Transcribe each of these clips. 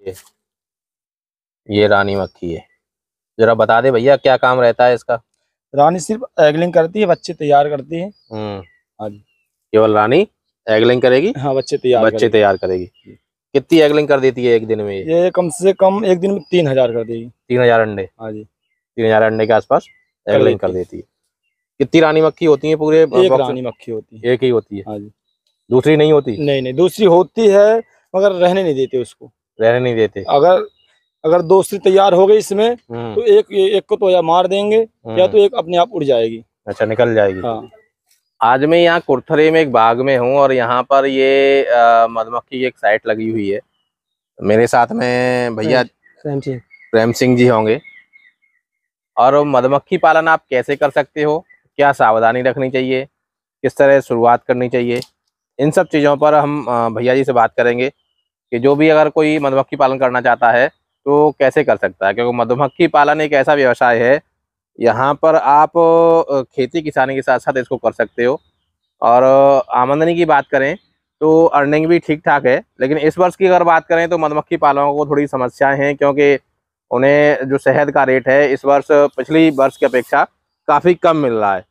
ये ये रानी मक्खी है। जरा बता दे भैया क्या काम रहता है इसका? रानी सिर्फ़ एगलिंग करती है बच्चे तैयार करती है। हम्म। हाँ केवल रानी एगलिंग करेगी? हाँ बच्चे तैयार बच्चे तैयार करेगी। कितनी एगलिंग कर देती है एक दिन में ये? ये कम से कम एक दिन में तीन हज़ार कर देगी। तीन हज़ार अंडे? हाँ जी। तीन हज़ार अंडे के आसपास एगलिंग कर देती है। कितनी रानी मक्खी होती है पूरे एक रानी मक्खी होती है। एक ही होती है। हाँ जी। दूसरी नहीं होती? नहीं नहीं दूसरी होती है मगर रहने नहीं देते उसको। रहने नहीं देते। अगर अगर दूसरी तैयार हो गई इसमें हम्म, तो एक एक को तो या मार देंगे या हम्म, तो एक अपने आप उड़ जाएगी। अच्छा निकल जाएगी। हाँ। आज मैं यहाँ कुरथरे में एक बाग में हूँ और यहाँ पर ये मधुमक्खी की एक साइट लगी हुई है। मेरे साथ में भैया प्रेम सिंह। प्रेम सिंह जी होंगे। और मधुमक्खी पालन आप कैसे कर सकते हो? क्या सावधानी रखनी चाहिए? किस तरह शुरुआत करनी चाहिए? इन सब चीज़ों पर हम भैया जी से बात करेंगे। कि जो भी अगर कोई मधुमक्खी पालन करना चाहता है तो कैसे कर सकता है? क्योंकि मधुमक्खी पालन एक ऐसा व्यवसाय है, यहाँ पर आप खेती किसानी के साथ साथ इसको कर सकते हो। और आमदनी की बात करें तो अर्निंग भी ठीक ठाक है, लेकिन इस वर्ष की अगर बात करें तो मधुमक्खी पालकों को थोड़ी समस्याएँ हैं, क्योंकि उन्हें जो शहद का रेट है, इस वर्ष, पिछली वर्ष की अपेक्षा काफ़ी कम मिल रहा है,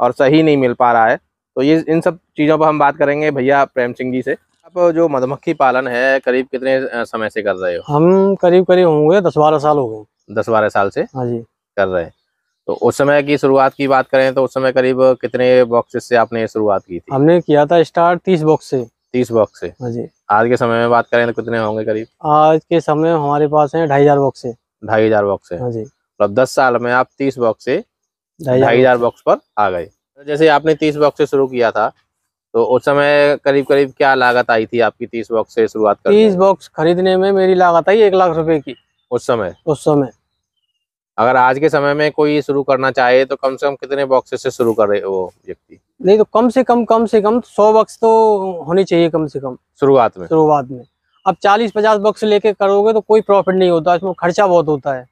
और सही नहीं मिल पा रहा है। तो ये, इन सब चीज़ों पर हम बात करेंगे, भैया प्रेम सिंह जी से। आप जो मधुमक्खी पालन है करीब कितने समय से कर रहे हो? हम करीब करीब होंगे दस बारह साल हो गए। दस बारह साल से हाँ जी। कर रहे हैं। तो उस समय की शुरुआत की बात करें तो उस समय करीब कितने बॉक्सेस से आपने शुरुआत की थी? हमने किया था स्टार्ट तीस बॉक्स से। तीस बॉक्स से? हाँ जी। आज के समय में बात करें तो कितने होंगे करीब? आज के समय हमारे पास है ढाई हज़ार बॉक्स से। ढाई हज़ार बॉक्स है हाँ जी। मतलब दस साल में आप तीस बॉक्स से ढाई हज़ार बॉक्स पर आ गए। जैसे आपने तीस बॉक्स से शुरू किया था तो उस समय करीब करीब क्या लागत आई थी आपकी तीस बॉक्स से शुरुआत करने तीस बॉक्स खरीदने में मेरी लागत आई एक लाख रुपए की। उस समय? उस समय। अगर आज के समय में कोई शुरू करना चाहे तो कम से कम कितने बॉक्सेस से शुरू करे वो व्यक्ति? नहीं तो कम से कम कम से कम सौ बॉक्स तो होनी चाहिए कम से कम। शुरुआत में? शुरुआत में। अब चालीस पचास बॉक्स लेके करोगे तो कोई प्रॉफिट नहीं होता इसमें खर्चा बहुत होता है।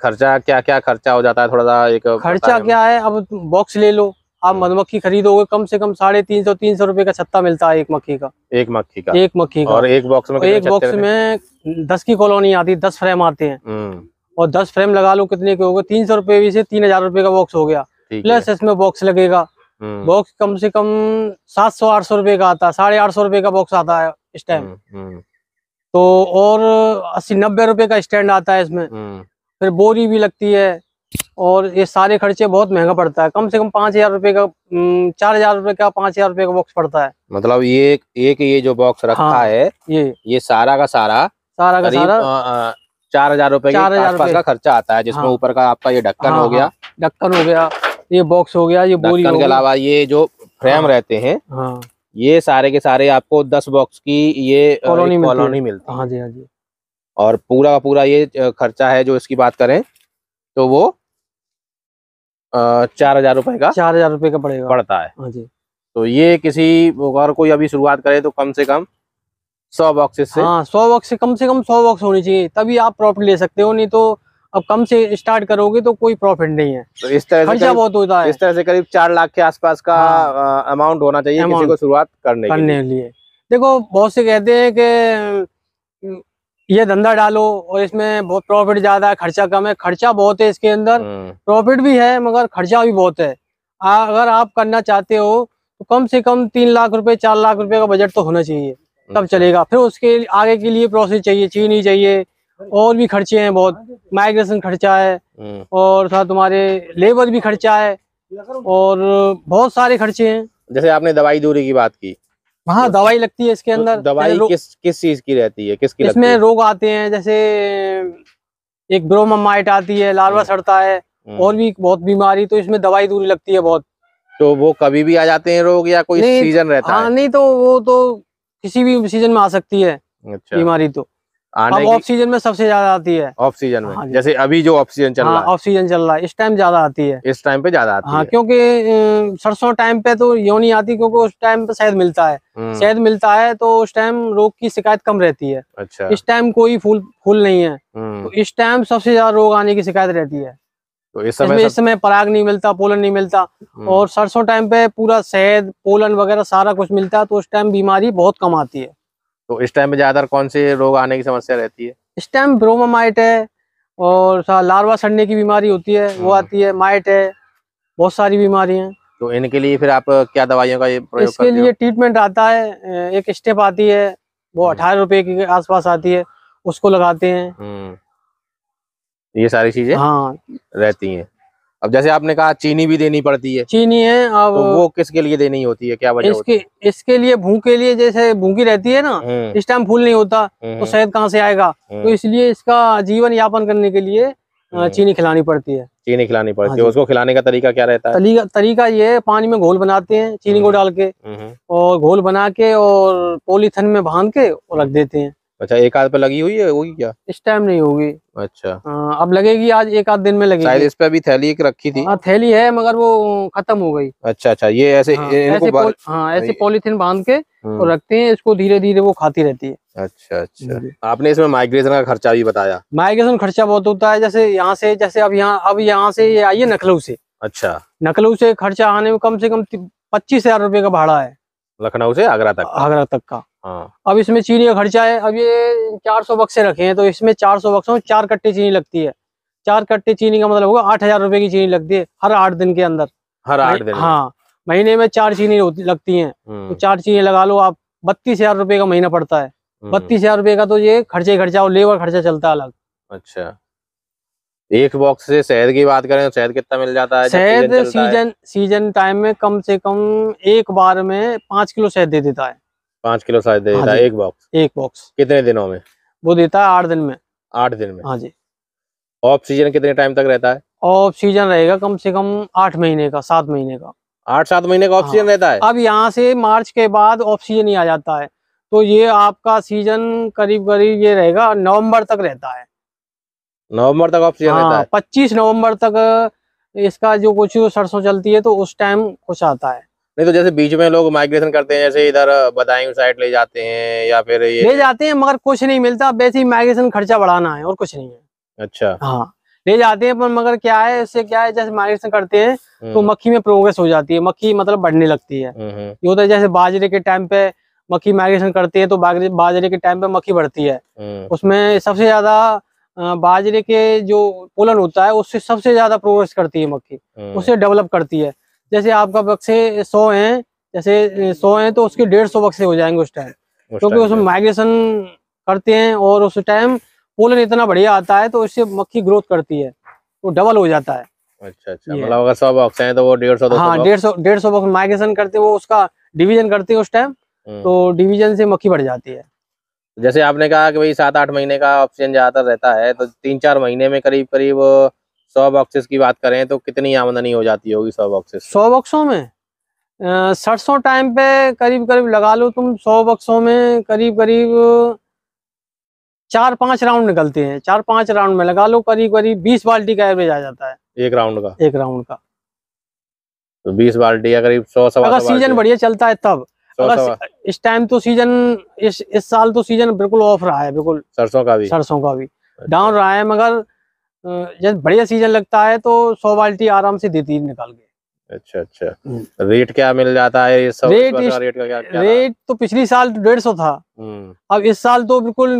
खर्चा क्या क्या खर्चा हो जाता है? थोड़ा सा एक खर्चा क्या है? अब बॉक्स ले लो। आप हम्म। मधुमक्खी खरीदोगे कम से कम साढ़े तीन सौ तीन सौ रुपए का छत्ता मिलता है एक मक्खी का। एक मक्खी का। एक मक्खी का। और एक बॉक्स में एक बॉक्स में दस की कॉलोनी आती है दस फ्रेम आते हैं। हम्म। और दस फ्रेम लगा लो कितने के हो गए? तीन सौ रुपए से तीन हज़ार रुपए का बॉक्स हो गया। प्लस इसमें बॉक्स लगेगा। हम्म, बॉक्स कम से कम सात सौ आठ सौ रुपए का आता है साढ़े आठ सौ रुपए का बॉक्स आता है इस टाइम हम्म, हम्म, तो और अस्सी नब्बे रुपए का स्टैंड आता है इसमें। हम्म, फिर बोरी भी लगती है और ये सारे खर्चे बहुत महँगा पड़ता है कम से कम पाँच हज़ार रुपए का चार हज़ार रुपए का पाँच हज़ार रुपए का बॉक्स पड़ता है मतलब ये एक ये जो बॉक्स रखा हाँ। है ये ये सारा का सारा सारा का सारा चार हज़ार रुपए के 4,000 आसपास रुपए। का खर्चा आता है जिसमें हाँ। ऊपर का आपका ये ढक्कन हाँ, हो गया ढक्कन हो गया ये बॉक्स हो गया ये बोरी के अलावा ये जो फ्रेम हाँ। रहते हैं हाँ ये सारे के सारे आपको दस बॉक्स की ये कॉलोनी है। कॉलोनी मिलती है हाँ जी हाँ जी और पूरा का पूरा ये खर्चा है जो इसकी बात करें तो वो चार हज़ार रुपए का चार हज़ार रुपए का पड़ेगा। पड़ता है। हाँ जी। तो ये किसी अगर कोई अभी शुरुआत करे तो कम से कम सौ बॉक्सेस से। हाँ सौ बॉक्स से कम से कम सौ बॉक्स होनी चाहिए तभी आप प्रॉफिट ले सकते हो नहीं तो अब कम से स्टार्ट करोगे तो कोई प्रॉफिट नहीं है। तो इस तरह से खर्चा बहुत होता है। इस तरह से करीब चार लाख के आसपास का हाँ। अमाउंट होना चाहिए किसी को शुरुआत करने के करने लिए। के लिए। देखो बहुत से कहते हैं कि ये धंधा डालो और इसमें बहुत प्रॉफिट ज़्यादा है खर्चा कम है। खर्चा बहुत है इसके अंदर। प्रॉफिट भी है मगर खर्चा भी बहुत है। आ, अगर आप करना चाहते हो तो कम से कम तीन लाख रुपए चार लाख रुपए का बजट तो होना चाहिए। तब अच्छा। चलेगा। फिर उसके आगे के लिए प्रोसेस चाहिए चीनी चाहिए। और भी खर्चे हैं बहुत। माइग्रेशन खर्चा है। हम्म, और साथ तुम्हारे लेबर भी खर्चा है। और बहुत सारे खर्चे हैं। जैसे आपने दवाई दूरी की बात की हाँ दवाई लगती है इसके तो अंदर दवाई किस किस चीज़ की रहती है? किसकी इसमें है? रोग आते हैं जैसे एक ब्रोमाइट आती है लार्वा हम्म। सड़ता है हम्म, और भी बहुत बीमारी तो इसमें दवाई दूरी लगती है बहुत। तो वो कभी भी आ जाते हैं रोग या कोई सीज़न रहता हाँ है? नहीं तो वो तो किसी भी सीज़न में आ सकती है अच्छा। बीमारी तो। आने ऑफ़ सीज़न में सबसे ज़्यादा आती है। ऑफ़ सीज़न में। हाँ जैसे अभी जो ऑफ़ सीज़न चल हाँ रहा ऑफ़ सीज़न चल रहा है। इस टाइम ज़्यादा आती है। है इस टाइम पे ज़्यादा आती हाँ है। क्योंकि सरसों टाइम पे तो यूँ नहीं आती क्योंकि उस टाइम पे शहद मिलता है। हम्म, शहद मिलता है तो उस टाइम रोग की शिकायत कम रहती है। अच्छा। इस टाइम कोई फूल फूल नहीं है। हम्म, तो इस टाइम सबसे ज़्यादा रोग आने की शिकायत रहती है। तो इस समय इस समय पराग नहीं मिलता पोलन नहीं मिलता। हम्म, और सरसों टाइम पे पूरा शहद पोलन वगैरह सारा कुछ मिलता है तो उस टाइम बीमारी बहुत कम आती है। तो इस टाइम में ज़्यादातर कौन से रोग आने की समस्या रहती है? इस टाइम ब्रोमामाइट है और लार्वा सड़ने की बीमारी होती है वो हाँ। आती है माइट है बहुत सारी बीमारी हैं। तो इनके लिए फिर आप क्या दवाइयों का ये प्रयोग इसके लिए ट्रीटमेंट आता है एक स्टेप आती है वो हम्म। अठारह रुपए के आसपास आती है उसको लगाते हैं। हम्म। ये सारी चीज़ें हाँ। रहती हैं। अब जैसे आपने कहा चीनी भी देनी पड़ती है चीनी है अब तो वो किसके लिए देनी होती है क्या वजह होती इसके इसके लिए भूख के लिए जैसे भूखी रहती है ना हम्म, इस टाइम फूल नहीं होता हम्म, तो शहद कहाँ से आएगा? तो हम्म, इसलिए इसका जीवन यापन करने के लिए। चीनी खिलानी पड़ती है। चीनी खिलानी पड़ती हाँ है। उसको खिलाने का तरीका क्या रहता है? तरीका तरीका ये है पानी में घोल बनाते हैं चीनी को। डाल के और घोल बना के और पॉलीथिन में बाँध के और रख देते हैं। अच्छा एक आध पे लगी हुई है होगी क्या? इस टाइम नहीं होगी। अच्छा। अ, अब लगेगी आज एक आध दिन में लगेगी। शायद इस पे भी थैली एक रखी थी। हाँ थैली है मगर वो खत्म हो गई। अच्छा अच्छा ये ऐसे हाँ, इनको ऐसे पॉल- हाँ ऐसे पॉलीथिन बाँध के हम्म, और रखते हैं इसको धीरे धीरे वो खाती रहती है। अच्छा अच्छा। आपने इसमें माइग्रेशन का खर्चा भी बताया। माइग्रेशन खर्चा बहुत होता है जैसे यहाँ से जैसे अब यहाँ अब यहाँ से ये आई है नखलऊ से। अच्छा। नखलऊ से खर्चा आने में कम से कम पच्चीस हज़ार रुपए का भाड़ा है। लखनऊ से आगरा तक? आगरा तक का। हाँ। अब इसमें चीनी का खर्चा है अब ये चार सौ बक्से रखे हैं तो इसमें चार सौ बक्सों में चार कट्टे चीनी लगती है। चार कट्टे चीनी का मतलब होगा आठ हज़ार रुपए की चीनी लगती है हर आठ दिन के अंदर। हर आठ दिन हाँ महीने में चार चीनी लगती हैं। हम्म, तो चार चीनी लगा लो आप बत्तीस हज़ार रुपए का महीना पड़ता है। हम्म, बत्तीस हज़ार रुपए का तो ये खर्चे खर्चा और लेबर खर्चा चलता है अलग। अच्छा। एक बॉक्स से शहद की बात करें तो शहद कितना मिल जाता है? शहद सीज़न सीज़न टाइम में कम से कम एक बार में पाँच किलो शहद दे देता है। पाँच किलो शहद दे हाँ देता है एक बॉक्स एक बॉक्स कितने दिनों में? वो देता है आठ दिन में। आठ दिन में। हाँ जी। ऑफ़ सीज़न कितने टाइम तक रहता है? ऑफ़ सीज़न रहेगा कम से कम आठ महीने का सात महीने का। आठ सात महीने का ऑफ़ हाँ। सीज़न रहता है? अब यहाँ से मार्च के बाद ऑफ़ सीज़न ही आ जाता है। तो ये आपका सीज़न करीब करीब ये रहेगा नवंबर तक रहता है। नवंबर तक ऑफ़ सीज़न रहता हाँ है? पच्चीस नवंबर तक इसका जो कुछ सरसों चलती है तो उस टाइम कुछ आता है। नहीं तो जैसे बीच में लोग माइग्रेशन करते हैं जैसे इधर बदायूं साइड ले जाते हैं या फिर ये ले जाते हैं मगर कुछ नहीं मिलता। वैसे ही माइग्रेशन खर्चा बढ़ाना है और कुछ नहीं है। अच्छा। हाँ ले जाते हैं पर मगर क्या है इससे क्या है जैसे माइग्रेशन करते हैं तो हम्म, मक्खी में प्रोग्रेस हो जाती है मक्खी मतलब बढ़ने लगती है। हम्म, हम्म, ये होता है जैसे बाजरे के टाइम पे मक्खी माइग्रेशन करती है तो बाजरे के टाइम पे मक्खी बढ़ती है। उसमें सबसे ज़्यादा बाजरे के जो पोलन होता है उससे सबसे ज़्यादा प्रोग्रेस करती है मक्खी। उससे डेवलप करती है। जैसे आपका बक्से सौ हैं जैसे सौ हैं तो उसके डेढ़ सौ बक्से हो जाएँगे उस टाइम क्योंकि उसमें माइग्रेशन करते हैं और उस टाइम पोलन इतना बढ़िया आता है तो इससे मक्खी ग्रोथ करती है तो डबल हो जाता है। अच्छा अच्छा। मतलब अगर सौ बॉक्स हैं तो वो डेढ़ सौ हाँ डेढ़ सौ डेढ़ सौ बक्स माइग्रेशन करते वो उसका डिवीज़न करते हैं उस टाइम हम्म। तो डिवीज़न से मक्खी बढ़ जाती है। जैसे आपने कहा कि भाई सात आठ महीने का ऑप्शन ज़्यादातर रहता है तो तीन चार महीने में करीब करीब सौ बॉक्सेस की बात करें तो कितनी आमदनी हो जाती होगी सौ बॉक्सेस सौ बक्सों में? सरसों टाइम पे करीब करीब लगा लो तुम सौ बक्सों में करीब करीब चार पाँच राउंड निकलते हैं। चार पाँच राउंड में लगा लो करीब करीब बीस बाल्टी का एवरेज आ जाता है। एक राउंड का? एक राउंड का। तो बीस बाल्टी या करीब सौ सवा अगर सीज़न बढ़िया चलता है तब। अगर इस टाइम तो सीज़न इस इस साल तो सीज़न बिल्कुल ऑफ़ रहा है बिल्कुल। सरसों का भी? सरसों का भी। अच्छा। डाउन रहा है मगर जब बढ़िया सीज़न लगता है तो सौ बाल्टी आराम से देती है निकाल के। अच्छा अच्छा। हम्म। रेट क्या मिल जाता है ये सौ रेट इस इस- रेट का क्या क्या रेट तो पिछली साल डेढ़ सौ था। हम्म, अब इस साल तो बिल्कुल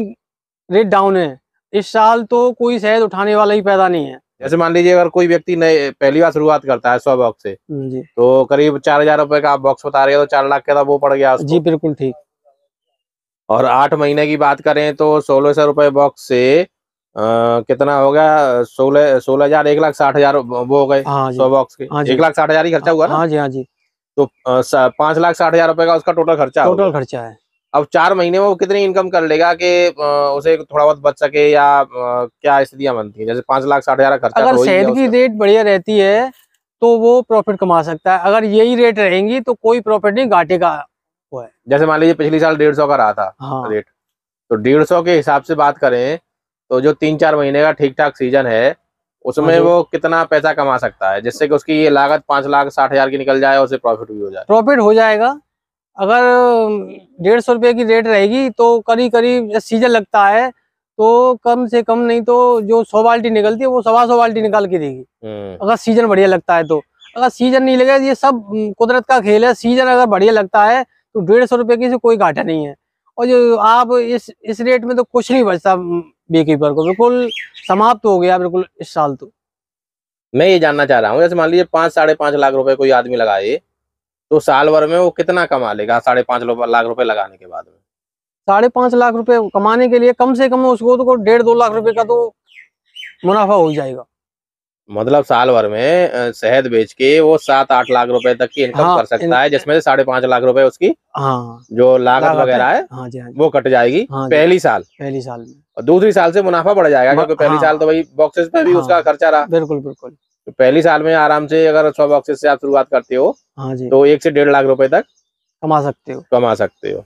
रेट डाउन है। इस साल तो कोई शहद उठाने वाला ही पैदा नहीं है। जैसे मान लीजिए अगर कोई व्यक्ति नए पहली बार शुरुआत करता है सौ बॉक्स से जी। तो करीब चार हज़ार रूपए का आप बॉक्स बता रहे हो तो चार लाख का तो वो पड़ गया जी बिल्कुल ठीक। और आठ महीने की बात करें तो सोलह सौ रुपए बॉक्स से अ, कितना हो गया? सोलह सोलह हज़ार एक लाख साठ हज़ार वो हो गए हाँ सौ बॉक्स के। हाँ एक लाख साठ हज़ार ही खर्चा हुआ ना? हाँ जी हाँ जी। तो पाँच लाख साठ हज़ार रुपए का उसका टोटल खर्चा टोटल खर्चा है। अब चार महीने में वो कितनी इनकम कर लेगा कि उसे थोड़ा बहुत बच सके या क्या स्थितियाँ बनती है? जैसे पाँच लाख साठ हज़ार का खर्चा अगर तो हो ही शहद की रेट बढ़िया रहती है तो वो प्रॉफिट कमा सकता है। अगर यही रेट रहेंगी तो कोई प्रॉफिट नहीं घाटे का जैसे मान लीजिए पिछली साल डेढ़ सौ का रहा था हाँ। रेट तो डेढ़ सौ के हिसाब से बात करें तो जो तीन चार महीने का ठीक ठाक सीज़न है उसमें हाँ वो कितना पैसा कमा सकता है? जिससे कि उसकी ये लागत पाँच लाख साठ हज़ार की निकल जाए और उसे प्रॉफिट भी हो जाए। प्रॉफिट हो जाएगा। अगर डेढ़ सौ रुपये की रेट रहेगी तो करीब करीब सीज़न लगता है तो कम से कम नहीं तो जो सौ बाल्टी निकलती है वो सवा सौ बाल्टी निकाल के देगी। हम्म, अगर सीज़न बढ़िया लगता है तो। अगर सीज़न नहीं लगे ये सब कुदरत का खेल है। सीज़न अगर बढ़िया लगता है तो डेढ़ सौ रुपये की से कोई घाटा नहीं है। और जो आप इस इस रेट में तो कुछ नहीं बचता बी कीपर को। बिल्कुल समाप्त हो गया बिल्कुल इस साल तो। मैं ये जानना चाह रहा हूँ जैसे मान लीजिए पाँच साढ़े पाँच लाख रुपए कोई आदमी लगाए तो साल भर में वो कितना कमा लेगा साढ़े पाँच लाख रुपए लगाने के बाद में? साढ़े पाँच लाख रुपए कमाने के लिए कम से कम उसको तो डेढ़ दो लाख रुपए का तो मुनाफा हो जाएगा। मतलब साल भर में शहद बेच के वो सात आठ लाख रुपए तक की इनकम हाँ, कर सकता इन- है जिसमें से साढ़े पाँच लाख रुपए उसकी हाँ। जो लागत वगैरह है हाँ जी हाँ जी। वो कट जाएगी हाँ। पहली साल। पहली साल में। और दूसरी साल से मुनाफा बढ़ जाएगा क्योंकि पहली हाँ। साल तो भाई बॉक्सेस पे भी हाँ। उसका खर्चा रहा। बिल्कुल बिल्कुल। तो पहली साल में आराम से अगर सौ बॉक्सेस से आप शुरुआत करते हो हाँ जी। तो एक से डेढ़ लाख रुपए तक कमा सकते हो। कमा सकते हो।